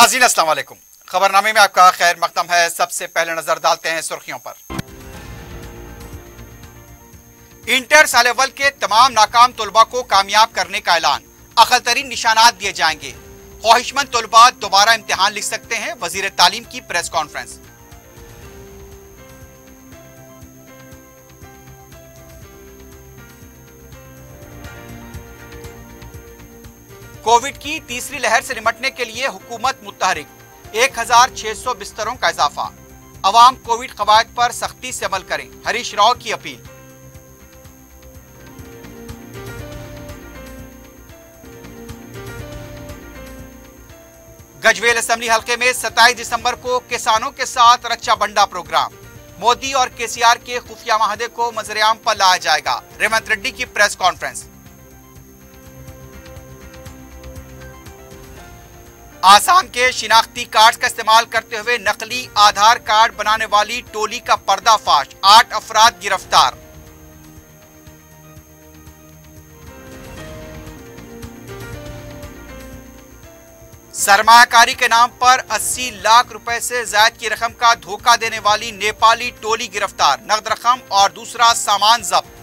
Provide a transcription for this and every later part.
नाजीन असलम खबरनामे में आपका खैर मकदम है। सबसे पहले नज़र डालते हैं सुर्खियों पर। इंटर सालेवल के तमाम नाकाम तलबा को कामयाब करने का ऐलान। अखल तरीन निशानात दिए जाएँगे। ख्वाहिशमंद तलबा दोबारा इम्तिहान लिख सकते हैं। वज़ीर तालीम की प्रेस कॉन्फ्रेंस। कोविड की तीसरी लहर से निपटने के लिए हुकूमत मुतहरिक, एक हज़ार छह सौ बिस्तरों का इजाफा। अवाम कोविड कवायद पर सख्ती से अमल करें, हरीश राव की अपील। गजवेल असेंबली हलके में 27 दिसंबर को किसानों के साथ रक्षा बंडा प्रोग्राम। मोदी और केसीआर के खुफिया माहदे को मजरेआम पर लाया जाएगा। रेवंत रेड्डी की प्रेस कॉन्फ्रेंस। आसाम के शिनाख्ती कार्ड का इस्तेमाल करते हुए नकली आधार कार्ड बनाने वाली टोली का पर्दाफाश, आठ अफराद गिरफ़्तार। सरमाकारी के नाम पर 80 लाख रुपए से जायद की रकम का धोखा देने वाली नेपाली टोली गिरफ़्तार नकद रकम और दूसरा सामान जब्त।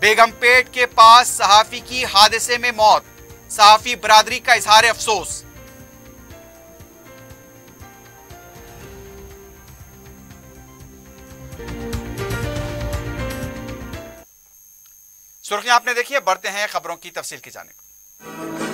बेगमपेट के पास सहाफी की हादसे में मौत, सहाफी बरादरी का इजहार अफसोस। सुर्खियाँ आपने देखी है, बढ़ते हैं खबरों की तफसील की जाने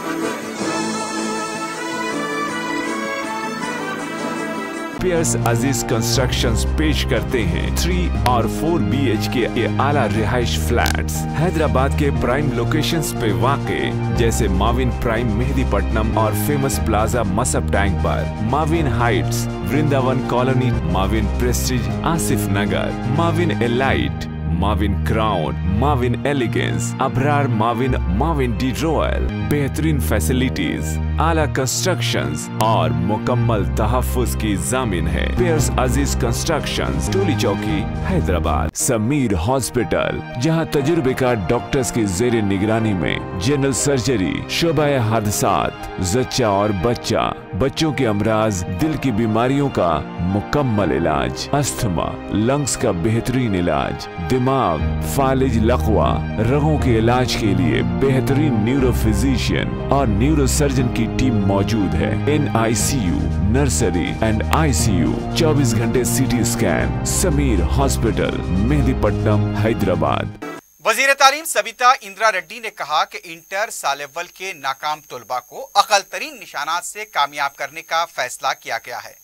पियर्स अज़ीज़ कंस्ट्रक्शंस पेश करते हैं। थ्री और फोर बी एच के आला रिहाइश फ्लैट्स। हैदराबाद के प्राइम लोकेशंस पे वाक़ जैसे माविन प्राइम मेहदीपट्टनम और फ़ेमस प्लाजा मसब टैंक पर। Mavin heights Vrindavan colony Mavin prestige Asif Nagar. Mavin elite Mavin crown Mavin elegance Abrar Mavin Mavin D royal बेहतरीन फैसिलिटीज़ आला कंस्ट्रक्शंस और मुकम्मल तहफ़ुज की जामिन है। पेयर्स अज़ीज़ कंस्ट्रक्शंस टोली चौकी, हैदराबाद। समीर हॉस्पिटल जहाँ तजुर्बेकार डॉक्टर्स की जेर निगरानी में जनरल सर्जरी शोबा हादसात जच्चा और बच्चा, बच्चों के अमराज, दिल की बीमारियों का मुकम्मल इलाज, अस्थमा लंग्स का बेहतरीन इलाज, दिमाग फालिज लकवा रगों के इलाज के लिए बेहतरीन न्यूरो फिजिशियन और न्यूरो सर्जन की टीम मौजूद है। N I C U nursery and I C U चौबीस घंटे CT scan Sameer hospital Mehdipatnam, Hyderabad. वज़ीर तालीम सबिता इंदिरा रेड्डी ने कहा कि इंटर सालेवल के नाकाम तलबा को अकल तरीन निशानात से कामयाब करने का फैसला किया गया है।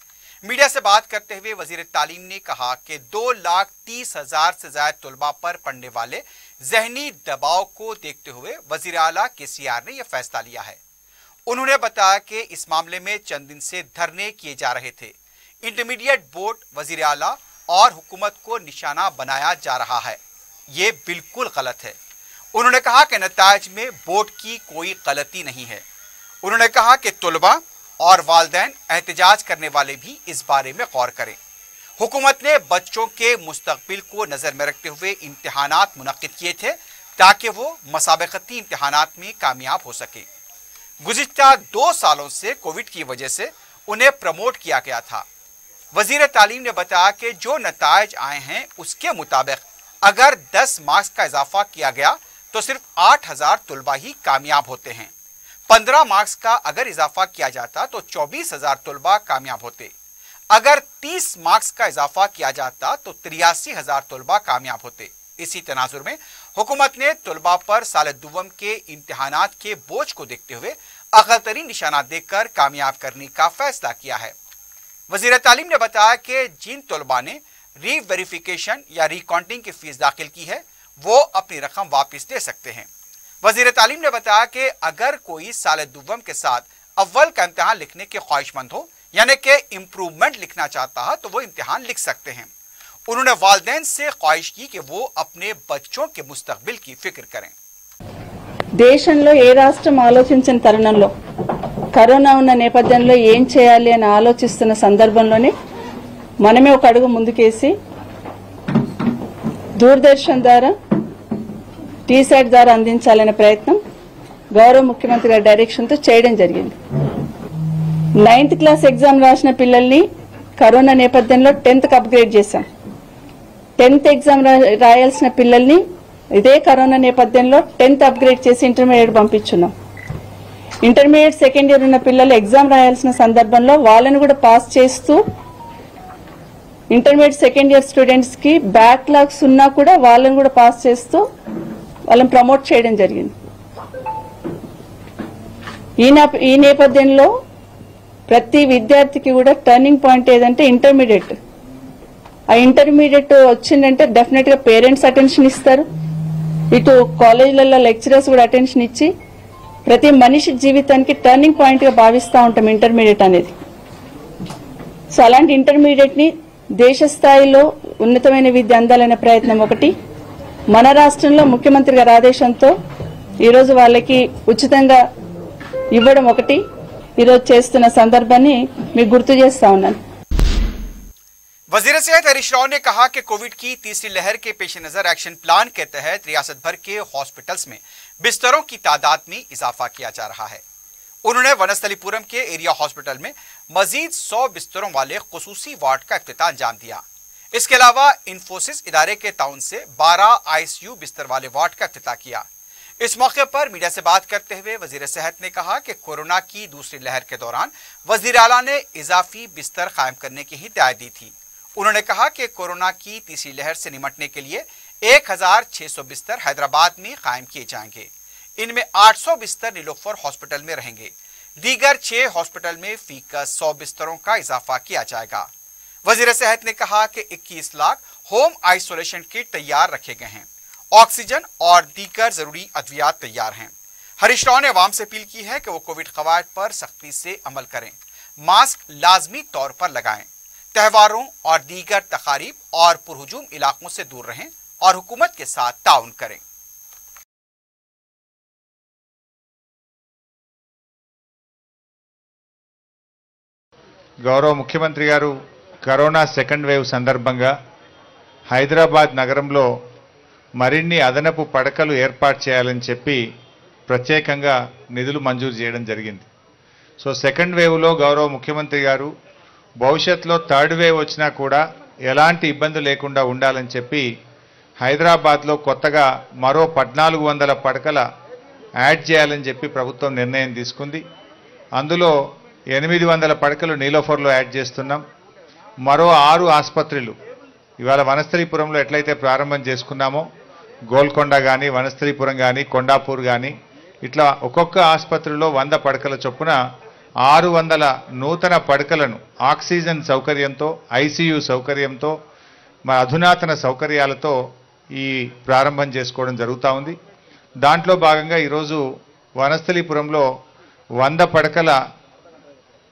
मीडिया से बात करते हुए वज़ीर तालीम ने कहा कि दो लाख तीस हज़ार से ज़्यादा तलबा पर पड़ने वाले जहनी दबाव को देखते हुए वज़ीर आला के ने यह फैसला लिया है। उन्होंने बताया कि इस मामले में चंद दिन से धरने किए जा रहे थे। इंटरमीडिएट बोर्ड वज़ीर अला और हुकूमत को निशाना बनाया जा रहा है। ये बिल्कुल गलत है। उन्होंने कहा कि नतज में बोर्ड की कोई गलती नहीं है। उन्होंने कहा कि तलबा और वालदेन एहतजाज करने वाले भी इस बारे में गौर करें। हुकूमत ने बच्चों के मुस्तबिल को नज़र में रखते हुए इम्तहान मुनद किए थे ताकि वो मसाबकती इम्तहान में कामयाब हो सके। गुजशत दो सालों से कोविड की वजह से उन्हें प्रमोट किया गया था। वज़ीर तालीम ने बताया कि जो नतज आए हैं, उसके मुताबिक अगर 10 मार्क्स का इजाफा किया गया तो सिर्फ़ आठ हज़ार तलबा ही कामयाब होते हैं। 15 मार्क्स का अगर इजाफा किया जाता तो चौबीस हज़ार तलबा कामयाब होते। अगर 30 मार्क्स का इजाफा किया जाता तो तिरासी हज़ार तलबा कामयाब होते। इसी तनाजुर में हुकूमत ने तलबा पर साल दुवम के इम्तहान के बोझ को देखते हुए अकलतरीन निशाना देकर कामयाब करने का फैसला किया है। वज़ीर तालीम ने बताया कि जिन तलबा ने री वेरिफिकेशन या रिकाउंटिंग की फ़ीस दाखिल की है, वो अपनी रकम वापस दे सकते हैं। वजीर तालीम ने बताया कि अगर कोई साल दुवम के साथ अव्वल का इम्तहान लिखने के ख्वाहिशमंद हो यानी कि इम्प्रूवमेंट लिखना चाहता है तो वो इम्तहान लिख सकते हैं उन्होंने वालदेन से ख्वाहिश की कि वो अपने बच्चों के मुस्तबिल की फिक्र करें దేశంలో ఏ రాష్ట్రం ఆలోచించిన తరుణంలో కరోనా ఉన్న నేపథ్యంలో ఏం చేయాలి అని ఆలోచిస్తున్న సందర్భంలోనే మనమే ఒక అడుగు ముందుకేసి దూరదర్శన్ ద్వారా టీసెట్ ద్వారా అందించాలనే ప్రయత్నం గౌరవ ముఖ్యమంత్రి గారి డైరెక్షన్తో చేయడం జరిగింది. నైన్త్ క్లాస్ ఎగ్జామ్ రాసిన పిల్లల్ని కరోనా నేపథ్యంలో టెన్త్కి అప్గ్రేడ్ చేశాం. టెన్త్ ఎగ్జామ్ రాయాల్సిన పిల్లల్ని ఇదే కరోనా నేపథ్యంలో టెన్త్ అప్గ్రేడ్ చేసి ఇంటర్మీడియట్ పంపించున్నాం. ఇంటర్మీడియట్ సెకండ్ ఇయర్ ఉన్న పిల్లలు ఎగ్జామ్ రాయాల్సిన సందర్భంలో వాళ్ళని కూడా పాస్ చేస్తూ ఇంటర్మీడియట్ సెకండ్ ఇయర్ స్టూడెంట్స్కి బ్యాక్లాగ్స్ ఉన్నా కూడా వాళ్ళని కూడా పాస్ చేస్తూ వాళ్ళని ప్రమోట్ చేయడం జరిగింది. ఈ నేప- ఈ నేపథ్యంలో ప్రతి విద్యార్థికి కూడా టర్నింగ్ పాయింట్ ఏదంటే ఇంటర్మీడియట్. ఆ ఇంటర్మీడియట్ వచ్చిందంటే డెఫినెట్గా పేరెంట్స్ అటెన్షన్ ఇస్తారు. ఇటు కాలేజీలలో లెక్చరర్స్ కూడా అటెన్షన్ ఇచ్చి ప్రతి మనిషి జీవితానికి టర్నింగ్ పాయింట్గా భావిస్తూ ఉంటాం ఇంటర్మీడియట్ అనేది. సో అలాంటి ఇంటర్మీడియట్ని దేశ స్థాయిలో ఉన్నతమైన విద్య అందాలనే ప్రయత్నం ఒకటి మన రాష్ట్రంలో ముఖ్యమంత్రి గారి ఆదేశంతో ఈరోజు వాళ్ళకి ఉచితంగా ఇవ్వడం ఒకటి ఈరోజు చేస్తున్న సందర్భాన్ని మీకు గుర్తు చేస్తా ఉన్నాను वजीर सेहत हरीश राव ने कहा कि कोविड की तीसरी लहर के पेश नजर एक्शन प्लान के तहत रियासत भर के हॉस्पिटल्स में बिस्तरों की तादाद में इजाफा किया जा रहा है उन्होंने वनस्थलीपुरम के एरिया हॉस्पिटल में मजीद 100 बिस्तरों वाले खसूसी वार्ड का अफ्ताह अंजाम दिया इसके अलावा इंफोसिस इदारे के ताउन से 12 आईसीयू बिस्तर वाले वार्ड का अफ्ताह किया। इस मौके पर मीडिया से बात करते हुए वज़ीर सेहत ने कहा कि कोरोना की दूसरी लहर के दौरान वज़ीर अला ने इजाफी बिस्तर कायम करने की हिदायत दी थी। उन्होंने कहा कि कोरोना की तीसरी लहर से निमटने के लिए 1600 बिस्तर हैदराबाद में कायम किए जाएँगे। इनमें 800 बिस्तर नीलोफर हॉस्पिटल में रहेंगे। दीगर छह हॉस्पिटल में फीकस 100 बिस्तरों का इजाफा किया जाएगा। वजीर सेहत ने कहा कि 21 लाख होम आइसोलेशन किट तैयार रखे गए हैं ऑक्सीजन और दीगर जरूरी अद्वियात तैयार हैं हरीश राव ने आवाम से अपील की है कि वो कोविड कवायद पर सख्ती से अमल करें मास्क लाजमी तौर पर लगाएं त्योहारों और दीगर तकारीब और पुरहुजूम इलाकों से दूर रहें और हुकूमत के साथ ताउन करें గౌరవ ముఖ్యమంత్రి గారు కరోనా సెకండ్ వేవ్ సందర్భంగా హైదరాబాద్ నగరంలో మరిన్ని అదనపు పడకలు ఏర్పాటు చేయాలని చెప్పి ప్రత్యేకంగా నిధులు మంజూరు చేయడం జరిగింది. సో సెకండ్ వేవ్లో గౌరవ ముఖ్యమంత్రి గారు భవిష్యత్తులో థర్డ్ వేవ్ వచ్చినా కూడా ఎలాంటి ఇబ్బంది లేకుండా ఉండాలని చెప్పి హైదరాబాద్లో కొత్తగా మరో పద్నాలుగు వందల పడకల యాడ్ చేయాలని చెప్పి ప్రభుత్వం నిర్ణయం తీసుకుంది. అందులో ఎనిమిది వందల పడకలు నీలోఫర్లో యాడ్ చేస్తున్నాం. మరో ఆరు ఆసుపత్రులు. ఇవాళ వనస్థలీపురంలో ఎట్లయితే ప్రారంభం చేసుకున్నామో గోల్కొండ కానీ వనస్థలీపురం కానీ కొండాపూర్ కానీ ఇట్లా ఒక్కొక్క ఆసుపత్రిలో వంద పడకల చొప్పున ఆరు వందల నూతన పడకలను ఆక్సిజన్ సౌకర్యంతో ఐసీయూ సౌకర్యంతో మా అధునాతన సౌకర్యాలతో ఈ ప్రారంభం చేసుకోవడం జరుగుతూ ఉంది. దాంట్లో భాగంగా ఈరోజు వనస్థలీపురంలో వంద పడకల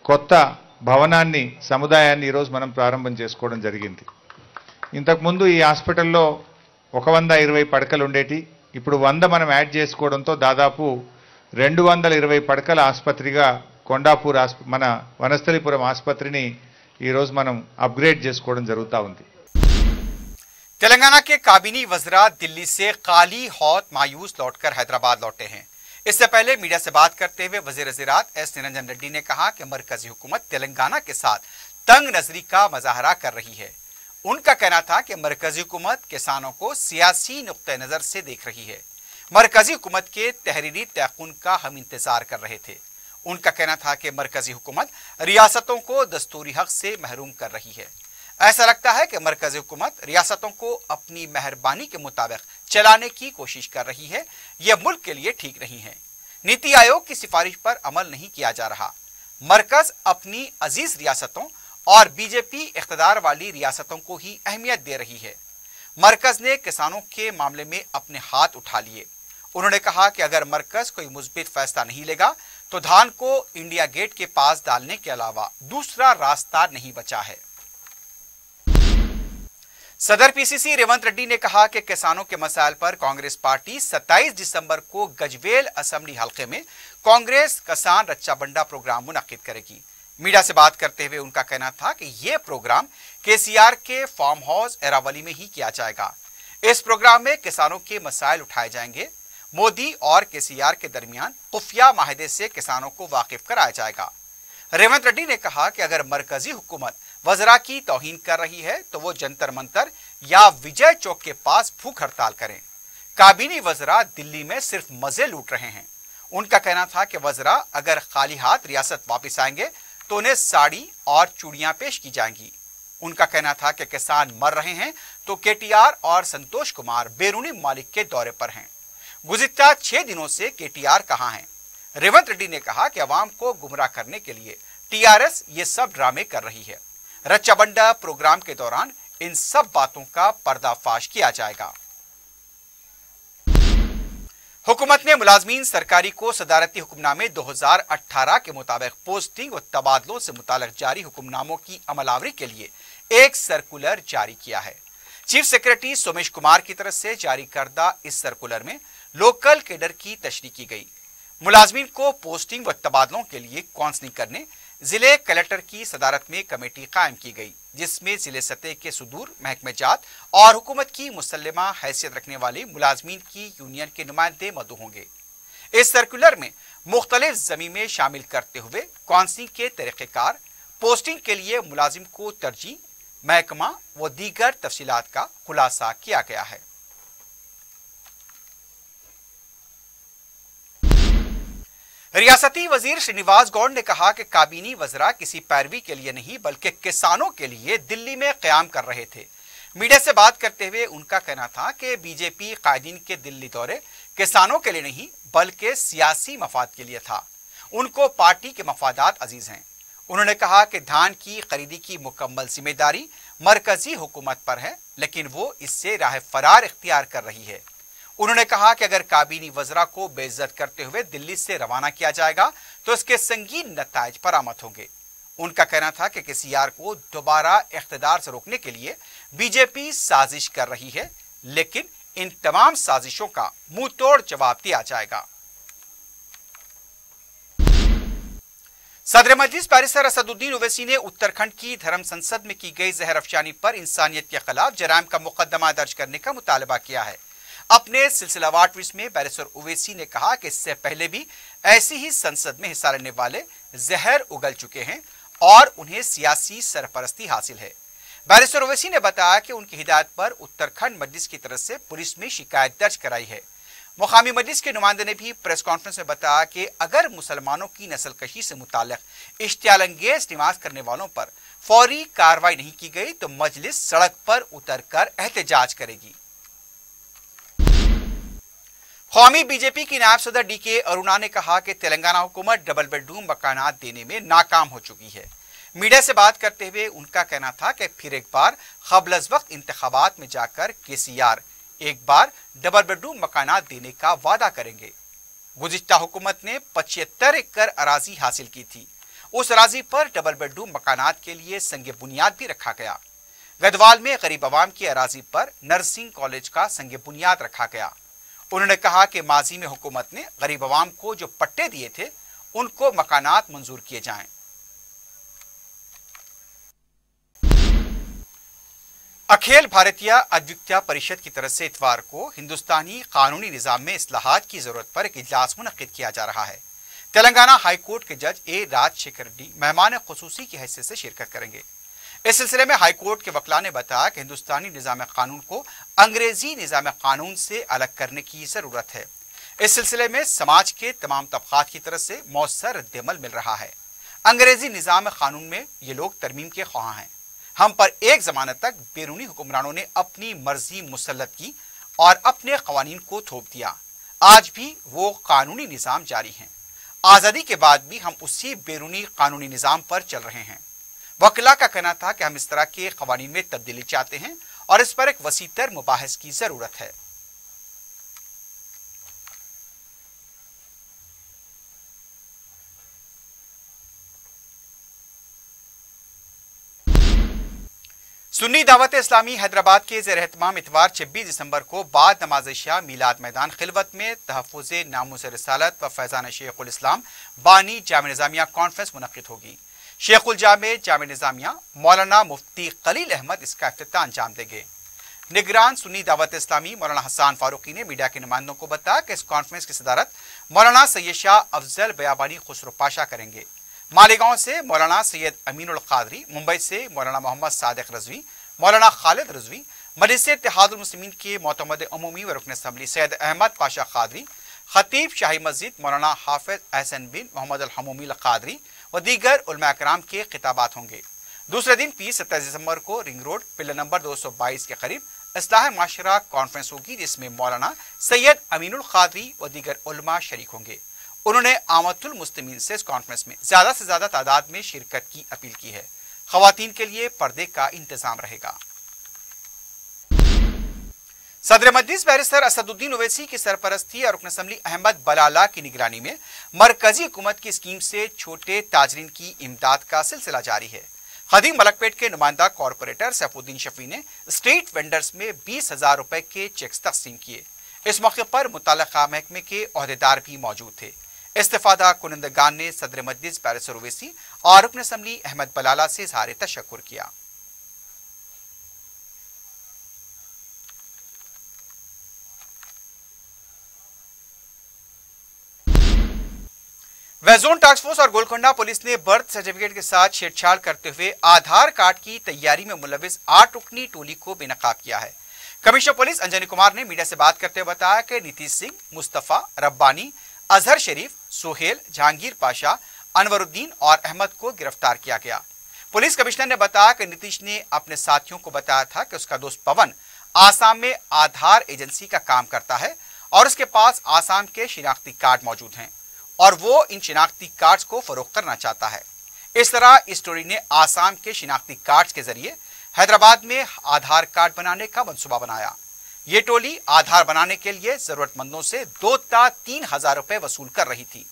కొత్త భవనాన్ని సముదాయాన్ని ఈరోజు మనం ప్రారంభం చేసుకోవడం జరిగింది ఇంతకుముందు ఈ హాస్పిటల్లో ఒక వంద ఇరవై పడకలు ఉండేటి ఇప్పుడు వంద మనం యాడ్ చేసుకోవడంతో దాదాపు రెండు వందల ఇరవై పడకల ఆసుపత్రిగా కొండాపూర్ ఆస్ప మన వనస్థలిపురం ఆసుపత్రిని ఈరోజు మనం అప్గ్రేడ్ చేసుకోవడం జరుగుతూ ఉంది तेलंगाना के काबिनी वजरा दिल्ली से काली हौत मायूस लौटकर हैदराबाद लौटे हैं इससे पहले मीडिया से बात करते हुए वज़ीर ज़रात एस निरंजन रेड्डी ने कहा कि मरकजी हुकूमत तेलंगाना के साथ तंग नजरी का मजाहरा कर रही है। उनका कहना था कि मरकजी हुकूमत किसानों को सियासी नुक़ नज़र से देख रही है। मरकजी हुकूमत के तहरीरी तयकुन का हम इंतज़ार कर रहे थे। उनका कहना था कि मरकजी हुकूमत रियासतों को दस्तूरी हक से महरूम कर रही है। ऐसा लगता है कि मरकजी हुकूमत रियासतों को अपनी मेहरबानी के मुताबिक चलाने की कोशिश कर रही है। यह मुल्क के लिए ठीक नहीं है। नीति आयोग की सिफारिश पर अमल नहीं किया जा रहा। मरकज अपनी अज़ीज़ रियासतों और बीजेपी इकतदार वाली रियासतों को ही अहमियत दे रही है। मरकज ने किसानों के मामले में अपने हाथ उठा लिए। उन्होंने कहा कि अगर मरकज कोई मुस्बित फैसला नहीं लेगा तो धान को इंडिया गेट के पास डालने के अलावा दूसरा रास्ता नहीं बचा है। सदर पीसीसी रेवंत रेड्डी ने कहा कि किसानों के मसाइल पर कांग्रेस पार्टी 27 दिसंबर को गजवेल असेंबली हलके में कांग्रेस किसान रच्चा बंडा प्रोग्राम मुनद करेगी। मीडिया से बात करते हुए उनका कहना था कि यह प्रोग्राम केसीआर के फार्म हाउस एरावली में ही किया जाएगा। इस प्रोग्राम में किसानों के मसाइल उठाए जाएँगे। मोदी और केसीआर के दरमियान खुफिया माहदे से किसानों को वाकिफ कराया जाएगा। रेवंत रेड्डी ने कहा कि अगर मरकजी हुकूमत वजरा की तोहीन कर रही है तो वो जंतर मंतर या विजय चौक के पास भूख हड़ताल करें। काबीनी वजरा दिल्ली में सिर्फ़ मज़े लूट रहे हैं। उनका कहना था कि वजरा अगर खाली हाथ रियासत वापस आएँगे तो उन्हें साड़ी और चूड़ियाँ पेश की जाएँगी। उनका कहना था कि किसान मर रहे हैं तो केटीआर और संतोष कुमार बेरूनी मालिक के दौरे पर हैं। गुजश्ता छह दिनों से केटीआर कहाँ हैं? रेवंत रेड्डी ने कहा कि अवाम को गुमराह करने के लिए टीआरएस ये सब ड्रामे कर रही है। रच्चाबंडा प्रोग्राम के दौरान इन सब बातों का पर्दाफाश किया जाएगा। हुकूमत ने मुलाजमीन सरकारी को सदारती हुक्मनामे 2018 के मुताबिक पोस्टिंग और तबादलों से मुतालिक जारी हुक्मनामों की अमलावरी के लिए एक सर्कुलर जारी किया है। चीफ सेक्रेटरी सोमेश कुमार की तरफ़ से जारी करदा इस सर्कुलर में लोकल केडर की तशरी की गई। मुलाजमीन को पोस्टिंग व तबादलों के लिए काउंसलिंग करने ज़िले कलेक्टर की सदारत में कमेटी कायम की गई, जिसमें ज़िले सतह के सुदूर महकमे जात और हुकूमत की मुसलमा हैसियत रखने वाले मुलाजमीन की यूनियन के नुमाइंदे मदू होंगे। इस सर्कुलर में मुख्तलिफ़ जमी में शामिल करते हुए काउंसिलिंग के तरीक़ेकार पोस्टिंग के लिए मुलाजिम को तरजीह, महकमा व दीगर तफसीलात का खुलासा किया गया है। रियासती वज़ीर श्रीनिवास गौड़ ने कहा कि काबीनी वजरा किसी पैरवी के लिए नहीं, बल्कि किसानों के लिए दिल्ली में क्याम कर रहे थे। मीडिया से बात करते हुए उनका कहना था कि बीजेपी कायदीन के दिल्ली दौरे किसानों के लिए नहीं, बल्कि सियासी मफाद के लिए था। उनको पार्टी के मफादात अज़ीज़ हैं। उन्होंने कहा कि धान की खरीदी की मुकम्मल ज़िम्मेदारी मरकजी हुकूमत पर है, लेकिन वो इससे राह फरार इख्तियार कर रही है। उन्होंने कहा कि अगर काबीनी वजरा को बेइज्जत करते हुए दिल्ली से रवाना किया जाएगा तो इसके संगीन नतज बरामद होंगे। उनका कहना था कि किसी यार को दोबारा इकतदार से रोकने के लिए बीजेपी साजिश कर रही है, लेकिन इन तमाम साजिशों का मुँह तोड़ जवाब दिया जाएगा। सदर मजलिस बैरिस्टर असदुद्दीन ओवैसी ने उत्तराखंड की धर्म संसद में की गई जहर अफशानी पर इंसानियत के खिलाफ जराम का मुकदमा दर्ज करने का मुतालबा किया है। अपने सिलसिलावार ट्वीट में बैरिस्टर ओवैसी ने कहा कि इससे पहले भी ऐसी ही संसद में हिस्सा लेने वाले जहर उगल चुके हैं और उन्हें सियासी सरपरस्ती हासिल है। बैरिस्टर ओवैसी ने बताया कि उनकी हिदायत पर उत्तराखंड मजलिस की तरफ़ से पुलिस में शिकायत दर्ज कराई है। मुकामी मजलिस के नुमाइंदे ने भी प्रेस कॉन्फ्रेंस में बताया कि अगर मुसलमानों की नस्ल कशी से मुतालिक इश्तियालंगेज निवास करने वालों पर फौरी कार्रवाई नहीं की गई तो मजलिस सड़क पर उतर कर एहतजाज करेगी। कौमी बीजेपी की नायब सदर डी के अरुणा ने कहा कि तेलंगाना हुकूमत डबल बेडरूम मकान देने में नाकाम हो चुकी है। मीडिया से बात करते हुए उनका कहना था कि फिर एक बार कबल वक्त इंतबात में जाकर के सी आर एक बार डबल बेडरूम मकान देने का वादा करेंगे। गुजश्ता हुकूमत ने पचहत्तर एकड़ अराजी हासिल की थी। उस अराजी पर डबल बेडरूम मकान के लिए संग बुनियाद भी रखा गया। गदवाल में गरीब आवाम की अराजी पर नर्सिंग कॉलेज का संग बुनियाद रखा गया। उन्होंने कहा कि माजी में हुकूमत ने गरीब आवाम को जो पट्टे दिए थे, उनको मकानात मंजूर किए जाएँ। अखिल भारतीय अद्वितीय परिषद की तरफ़ से इतवार को हिंदुस्तानी कानूनी निज़ाम में असलाहत की ज़रूरत पर एक इजलास मुनद किया जा रहा है तेलंगाना हाईकोर्ट के जज ए राजशेखर रेड्डी मेहमान खसूसी की हैसियत से शिरकत करेंगे इस सिलसिले में हाईकोर्ट के वकला ने बताया कि हिंदुस्तानी निज़ाम कानून को अंग्रेज़ी निज़ाम कानून से अलग करने की ज़रूरत है। इस सिलसिले में समाज के तमाम तबकात की तरफ़ से मौसर रद्दमल मिल रहा है। अंग्रेज़ी निज़ाम कानून में ये लोग तरमीम के ख्वाह हैं। हम पर एक जमाने तक बैरूनी हुक्मरानों ने अपनी मर्ज़ी मुसलत की और अपने कवानीन को थोप दिया। आज भी वो कानूनी निज़ाम जारी हैं। आज़ादी के बाद भी हम उसी बैरूनी कानूनी निज़ाम पर चल रहे हैं। वकला का कहना था कि हम इस तरह के कवानीन में तब्दीली चाहते हैं और इस पर एक वसीतर मुबाहस की ज़रूरत है। सुन्नी दावत इस्लामी हैदराबाद के जेर एहतमाम इतवार छब्बीस दिसंबर को बाद नमाज़ शाह मीलाद मैदान खिलवत में तहफ़ नामूस रसालत व फैज़ान शेखुल इस्लाम बानी जाम निज़ामिया कॉन्फ्रेंस मुनद होगी। शेखुल जाम जाम निज़ामिया, मौलाना मुफ्ती कलील अहमद इसका अफ्ताह अंजाम देंगे। निगरान सुन्नी दावत इस्लामी, मौलाना हसान फारूकी ने मीडिया के नुमाइंदों को बताया कि इस कॉन्फ्रेंस की सदारत मौलाना सैयद शाह अफजल बयाबानी खुसरो पाशा करेंगे। मालेगांव से मौलाना सैयद अमीनुल कादरी, मुंबई से मौलाना मोहम्मद सादिक रजवी, मौलाना खालिद रजवी मजलिस इतिहादुलमसलिमीन के मोतमद अमूमी व रुकन असम्बली सैयद अहमद पाशा कादरी, खतीब शाही मस्जिद मौलाना हाफिज अहसन बिन मोहम्मद अलहमूमी कादरी व दीगर कराम के खिताबात होंगे। दूसरे दिन पी सत्ताईस दिसंबर को रिंग रोड, पिलर नंबर 222 के करीब इसलाह माशरा कॉन्फ्रेंस होगी, जिसमें मौलाना सैयद अमीनुल खादरी व दीगर उलमा शरीक होंगे। उन्होंने आमतुल मुस्तमीन से इस कॉन्फ्रेंस में ज़्यादा से ज़्यादा तादाद में शिरकत की, अपील की है। खातन के लिए पर्दे का इंतज़ाम रहेगा। सदर मजलिस बैरिस्टर असदुद्दीन ओवैसी की सरपरस्ती और रुकन असम्बली अहमद बलाला की निगरानी में मरकजी हुकूमत की स्कीम से छोटे ताजरीन की इमदाद का सिलसिला जारी है। खदीम मलकपेट के नुमाइंदा कॉरपोरेटर सैफुद्दीन शफी ने स्ट्रीट वेंडर्स में बीस हज़ार रुपए के चेक्स तकसीम किए। इस मौके पर मुतल महकमे के अहदेदार भी मौजूद थे। इस्तेफादा कुनंदगान ने सदर मजलिस बैरिस्टर ओवैसी और रुकन असम्बली अहमद बलाला से इजहार तशक्र किया। वेजोन टास्क फोर्स और गोलकोंडा पुलिस ने बर्थ सर्टिफिकेट के साथ छेड़छाड़ करते हुए आधार कार्ड की तैयारी में मुलविस आठ टुकनी टोली को बेनकाब किया है। कमिश्नर पुलिस अंजनी कुमार ने मीडिया से बात करते हुए बताया कि नीतीश सिंह, मुस्तफ़ा, रब्बानी, अजहर शरीफ, सोहेल, जहांगीर पाशा, अनवरुद्दीन और अहमद को गिरफ़्तार किया गया। पुलिस कमिश्नर ने बताया कि नीतीश ने अपने साथियों को बताया था कि उसका दोस्त पवन आसाम में आधार एजेंसी का काम करता है और उसके पास आसाम के शिनाख्ती कार्ड मौजूद हैं। और वो इन शिनाख्ती कार्ड्स को फरोख करना चाहता है। इस तरह इस स्टोरी ने आसाम के शिनाख्ती कार्ड्स के ज़रिए हैदराबाद में आधार कार्ड बनाने का मंसूबा बनाया। ये टोली आधार बनाने के लिए जरूरतमंदों से दो ता तीन हज़ार रुपए वसूल कर रही थी।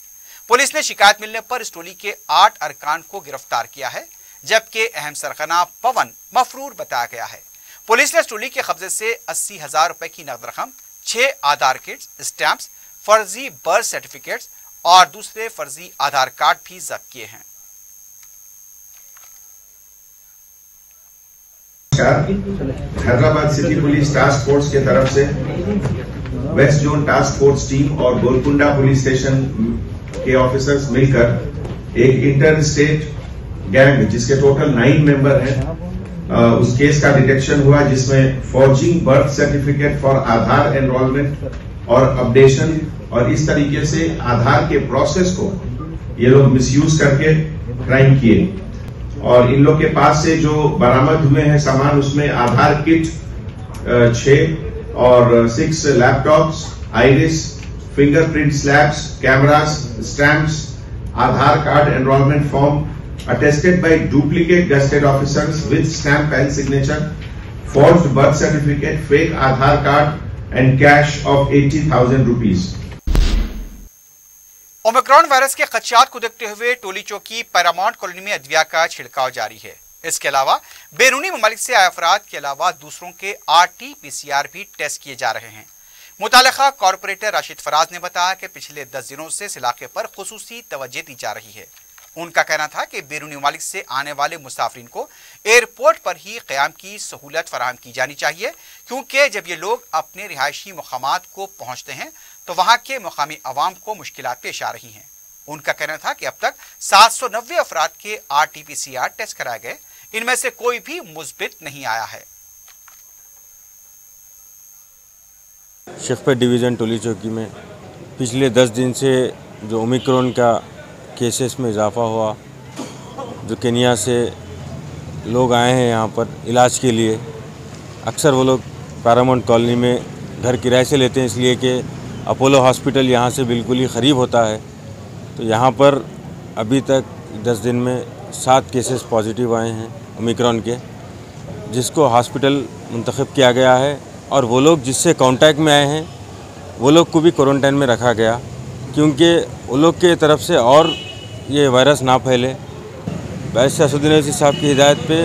पुलिस ने शिकायत मिलने पर इस टोली के आठ अरकान को गिरफ़्तार किया है, जबकि अहम सरगना पवन मफरूर बताया गया है। पुलिस ने इस टोली के कब्जे से अस्सी हज़ार रुपए की नकद रकम, छह आधार किट्स, स्टैंप्स, फर्जी बर्थ सर्टिफिकेट्स और दूसरे फर्जी आधार कार्ड भी जब्त किए हैं। Hyderabad city police task force के तरफ़ से west zone task force team और गोलकुंडा पुलिस स्टेशन के ऑफिसर्स मिलकर एक इंटर स्टेट गैंग, जिसके टोटल नाइन मेंबर हैं उस केस का डिटेक्शन हुआ, जिसमें forging birth certificate for Aadhaar enrolment और अपडेशन और इस तरीके से आधार के प्रोसेस को ये लोग मिसयूज करके क्राइम किए। और इन लोग के पास से जो बरामद हुए हैं सामान, उसमें आधार किट छ और six laptops iris fingerprint slabs cameras stamps Aadhaar card enrolment form attested by duplicate gazetted officers with stamp and signature forged birth certificate fake Aadhaar card and cash of eighty thousand rupees omicron virus के खदशात को देखते हुए टोली चौकी Paramount colony में अदविया का छिड़काव जारी है। इसके अलावा, बैरूनी ममालिक से आए अफराद के अलावा दूसरों के R T P C R भी टेस्ट किए जा रहे हैं। मुतल कॉरपोरेटर राशिद फराज ने बताया कि पिछले दस दिनों से इस इलाके पर खसूसी तवज्जो दी जा रही है। उनका कहना था कि बैरूनी ममालिक से आने वाले मुसाफिर को एयरपोर्ट पर ही क्याम की सहूलत फराहम की जानी चाहिए, क्योंकि जब ये लोग अपने रिहायशी मकाम को पहुँचते हैं तो वहाँ के मुकामी आवाम को मुश्किल पेश आ रही हैं। उनका कहना था कि अब तक सात सौ नब्बे अफराद के R T P C R test कराए गए, इनमें से कोई भी मुस्बित नहीं आया है। शेखपेट डिवीज़न टोली चौकी में पिछले दस दिन से जो ओमिक्रॉन का केसेस में इजाफा हुआ, जो केनिया से लोग आए हैं यहाँ पर इलाज के लिए। अक्सर वो लोग पैरामाउंट कॉलोनी में घर किराए से लेते हैं, इसलिए कि अपोलो हॉस्पिटल यहाँ से बिल्कुल ही ख़रीब होता है। तो यहाँ पर अभी तक दस दिन में सात केसेस पॉजिटिव आए हैं ओमिक्रॉन के, जिसको हॉस्पिटल मंतखब किया गया है। और वो लोग जिससे कांटेक्ट में आए हैं, वो लोग को भी क्वारंटाइन में रखा गया, क्योंकि वो लोग के तरफ़ से और ये वायरस ना फैले। वैसे असुद्दीन साहब की हिदायत पे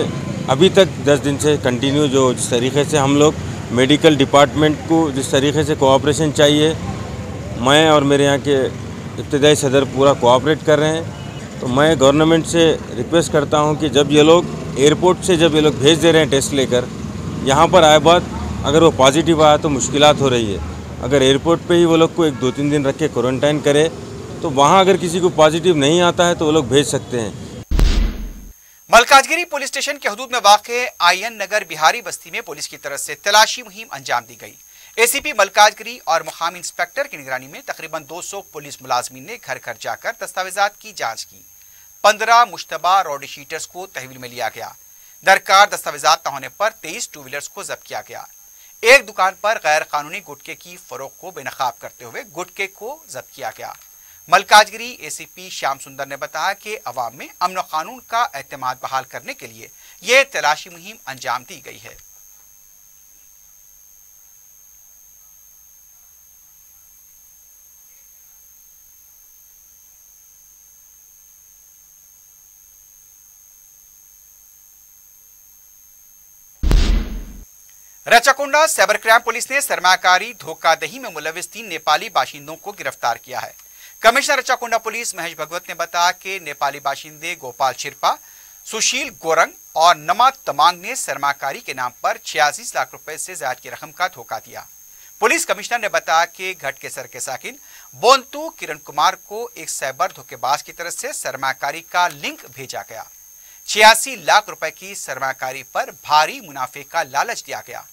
अभी तक दस दिन से कंटिन्यू जो जिस तरीके से हम लोग मेडिकल डिपार्टमेंट को जिस तरीके से कोऑपरेशन चाहिए, मैं और मेरे यहाँ के इब्तदाई सदर पूरा कोऑपरेट कर रहे हैं। तो मैं गवर्नमेंट से रिक्वेस्ट करता हूँ कि जब ये लोग एयरपोर्ट से जब ये लोग भेज दे रहे हैं टेस्ट लेकर, यहाँ पर आए बाद अगर वो पॉजिटिव आया तो मुश्किल हो रही है। अगर एयरपोर्ट पे ही वो लोग को एक दो तीन दिन रख के क्वारंटाइन करे तो वहाँ अगर किसी को पॉजिटिव नहीं आता है तो वो लोग भेज सकते हैं। मलकाजगिरी पुलिस स्टेशन के हदूद में वाक़ आईएन नगर बिहारी बस्ती में पुलिस की तरफ़ से तलाशी मुहिम अंजाम दी गई। एसीपी मलकाजगिरी और मुकामी इंस्पेक्टर की निगरानी में तकरीबन 200 पुलिस मुलाजमीन ने घर घर जाकर दस्तावेजात की जाँच की। पंद्रह मुश्तबा रोड शीटर्स को तहवील में लिया गया। दरकार दस्तावेजात न होने पर तेईस टू व्हीलर्स को जब्त किया गया। एक दुकान पर गैर कानूनी गुटके की फरोख को बेनकाब करते हुए गुटके को जब्त किया गया। मलकाजगिरी एसीपी श्याम सुंदर ने बताया कि अवाम में अमन कानून का एतमाद बहाल करने के लिए यह तलाशी मुहिम अंजाम दी गई है। रचाकुंडा साइबर क्राइम पुलिस ने सरमाकारी धोखादही में मुलविस तीन नेपाली बाशिंदों को गिरफ़्तार किया है। कमिश्नर रचाकुंडा पुलिस महेश भगवत ने बताया कि नेपाली बाशिंदे गोपाल छिरपा, सुशील गोरंग और नमा तमांग ने सरमाकारी के नाम पर छियासी लाख रुपए से ज़्यादा की रकम का धोखा दिया। पुलिस कमिश्नर ने बताया कि घट के सर के साकिन बोंतु किरण कुमार को एक साइबर धोखेबाज की तरफ़ से सरमाकारी का लिंक भेजा गया। छियासी लाख रुपए की सरमाकारी पर भारी मुनाफे का लालच दिया गया।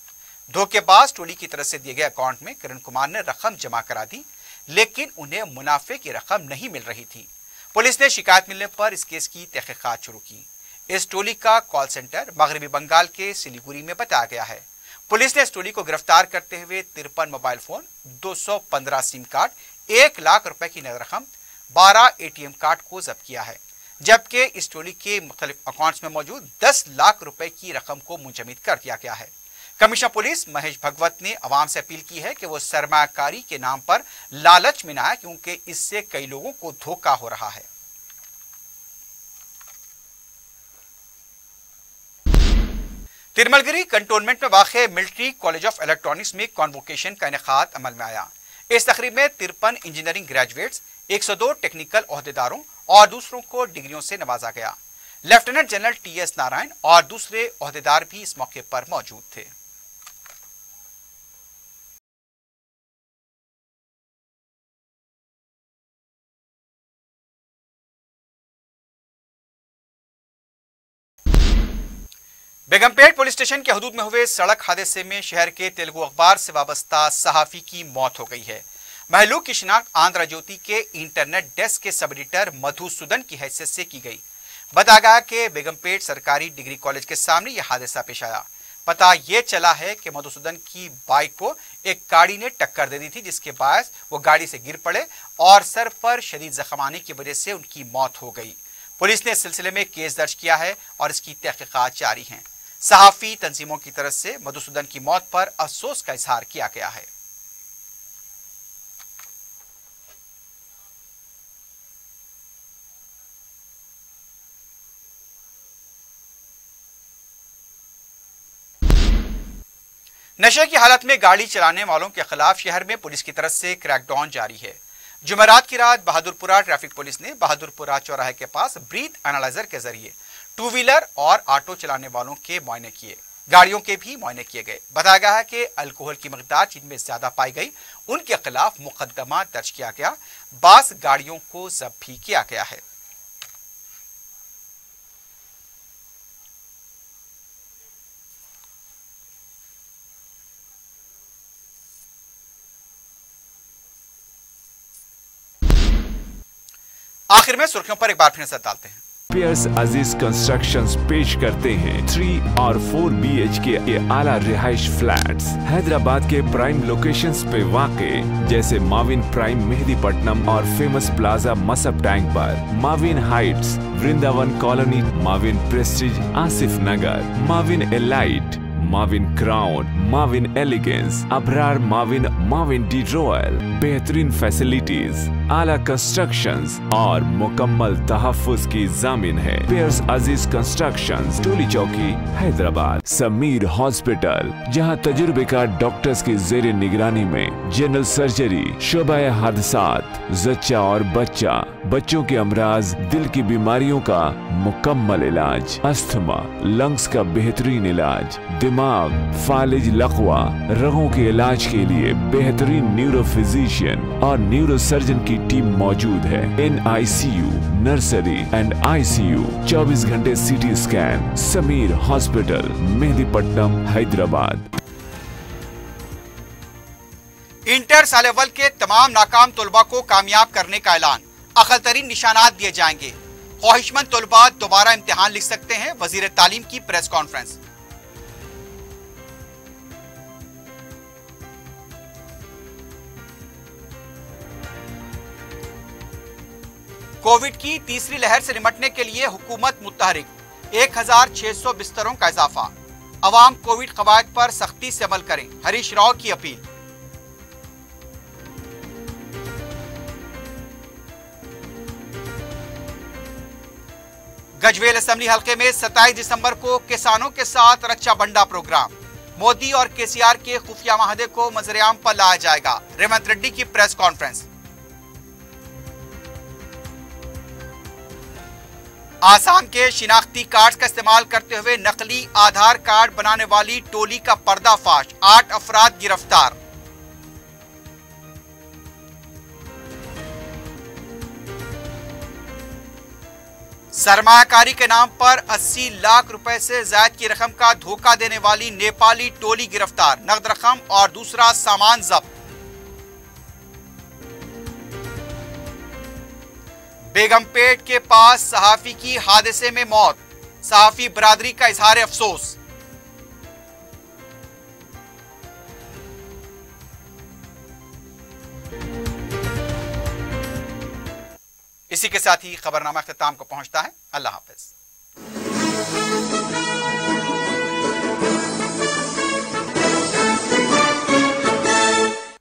धोखेबाज टोली की तरफ़ से दिए गए अकाउंट में किरण कुमार ने रकम जमा करा दी। लेकिन उन्हें मुनाफे की रकम नहीं मिल रही थी। पुलिस ने शिकायत मिलने पर इस केस की तहकीकात शुरू की। इस टोली का कॉल सेंटर मगरबी बंगाल के सिलीगुड़ी में बताया गया है। पुलिस ने इस टोली को गिरफ़्तार करते हुए तिरपन मोबाइल फ़ोन 215 सिम कार्ड, एक लाख रुपए की नगद रकम 12 एटीएम कार्ड को जब्त किया है। जबकि इस टोली के मुख्तलिफ़ अकाउंट्स में मौजूद 10 लाख रुपए की रकम को मुंजमद कर दिया गया है। कमिश्नर पुलिस महेश भगवत ने आवाम से अपील की है कि वो सरमाकारी के नाम पर लालच में ना क्योंकि इससे कई लोगों को धोखा हो रहा है। तिरमलगिरी कंटोनमेंट में वाक़ मिलिट्री कॉलेज ऑफ़ इलेक्ट्रॉनिक्स में कॉन्वोकेशन का इनका अमल में आया। इस तकरीब में तिरपन इंजीनियरिंग ग्रेजुएट्स 102 टेक्निकल अहदेदारों और दूसरों को डिग्रियों से नवाजा गया। Lieutenant general T S Narayan और दूसरे अहदेदार भी इस मौके पर मौजूद थे। बेगमपेट पुलिस स्टेशन के हदूद में हुए सड़क हादसे में शहर के तेलुगु अखबार से वाबस्ता सहाफी की मौत हो गई है। महलूक की शिनाख्त आंध्र ज्योति के इंटरनेट डेस्क के सब एडिटर मधुसूदन की हैसियत से की गई। बताया गया कि बेगमपेट सरकारी डिग्री कॉलेज के सामने यह हादसा पेश आया। पता यह चला है कि मधुसूदन की बाइक को एक गाड़ी ने टक्कर दे दी थी, जिसके बाद वो गाड़ी से गिर पड़े और सर पर शदीद जख्म आने की वजह से उनकी मौत हो गई। पुलिस ने इस सिलसिले में केस दर्ज किया है और इसकी तहकीकात जारी हैं। सहाफी तंजीमों की तरफ़ से मधुसूदन की मौत पर अफसोस का इजहार किया गया है। नशे की हालत में गाड़ी चलाने वालों के खिलाफ शहर में पुलिस की तरफ़ से क्रैकडाउन जारी है। जुमेरात की रात बहादुरपुरा ट्रैफ़िक पुलिस ने बहादुरपुरा चौराहे के पास ब्रीथ एनालाइजर के ज़रिए टू व्हीलर और ऑटो चलाने वालों के मुआयने किए। गाड़ियों के भी मुआयने किए गए। बताया गया है कि अल्कोहल की मकदार जिनमें ज़्यादा पाई गई। उनके खिलाफ मुकदमा दर्ज किया गया। बास गाड़ियों को जब्त भी किया गया है। आखिर में सुर्खियों पर एक बार फिर नज़र डालते हैं। पियर्स अज़ीज़ कंस्ट्रक्शन पेश करते हैं थ्री और फोर बी एच के आला रिहाइश फ्लैट हैदराबाद के प्राइम लोकेशन पे वाक़ जैसे माविन प्राइम मेहदी मेहदीपट्टनम और फ़ेमस प्लाजा मसब टैंक पर। Mavin heights Vrindavan colony Mavin prestige Asif Nagar. Mavin elite Mavin crown Mavin elegance Abrar Mavin Mavin royal बेहतरीन फैसिलिटीज़ आला कंस्ट्रक्शंस और मुकम्मल तहफ़ुज की जामिन है। पेयर्स अज़ीज़ कंस्ट्रक्शंस टोली चौकी हैदराबाद समीर हॉस्पिटल जहाँ तजुर्बेकार डॉक्टर्स की जेर निगरानी में जनरल सर्जरी शोबा हादसात, जच्चा और बच्चा, बच्चों के अमराज, दिल की बीमारियों का मुकम्मल इलाज, अस्थमा लंग्स का बेहतरीन इलाज, दिमाग दिमाग फालिज लकवा रगों के इलाज के लिए बेहतरीन न्यूरो फिजिशियन और न्यूरो सर्जन की टीम मौजूद है। In ICU nursery and ICU 24 घंटे CT scan Sameer hospital Mehdipatnam, Hyderabad. Inter सालेवल के तमाम नाकाम तलबा को कामयाब करने का ऐलान। अकल तरीन निशानात दिए जाएँगे। ख्वाहिशमंद तलबा दोबारा इम्तिहान लिख सकते हैं वज़ीर तालीम की प्रेस कॉन्फ्रेंस। कोविड की तीसरी लहर से निपटने के लिए हुकूमत मुतहरिक। एक हज़ार छह सौ बिस्तरों का इजाफा। अवाम कोविड कवायद पर सख्ती से अमल करें, हरीश राव की अपील। गजवेल असेंबली हलके में 27 दिसंबर को किसानों के साथ रक्षा बंडा प्रोग्राम। मोदी और केसीआर के खुफिया माहदे को मजरेआम पर लाया जाएगा। रेवंत रेड्डी की प्रेस कॉन्फ्रेंस। आसाम के शिनाख्ती कार्ड का इस्तेमाल करते हुए नकली आधार कार्ड बनाने वाली टोली का पर्दाफाश, आठ अफराद गिरफ़्तार। सरमाकारी के नाम पर 80 लाख रुपए से जायद की रकम का धोखा देने वाली नेपाली टोली गिरफ़्तार नकद रकम और दूसरा सामान जब्त। बेगमपेट के पास सहाफी की हादसे में मौत, सहाफी बरादरी का इजहार अफसोस। इसी के साथ ही खबरनामा अख्ताम को पहुँचता है। अल्लाह हाफिज।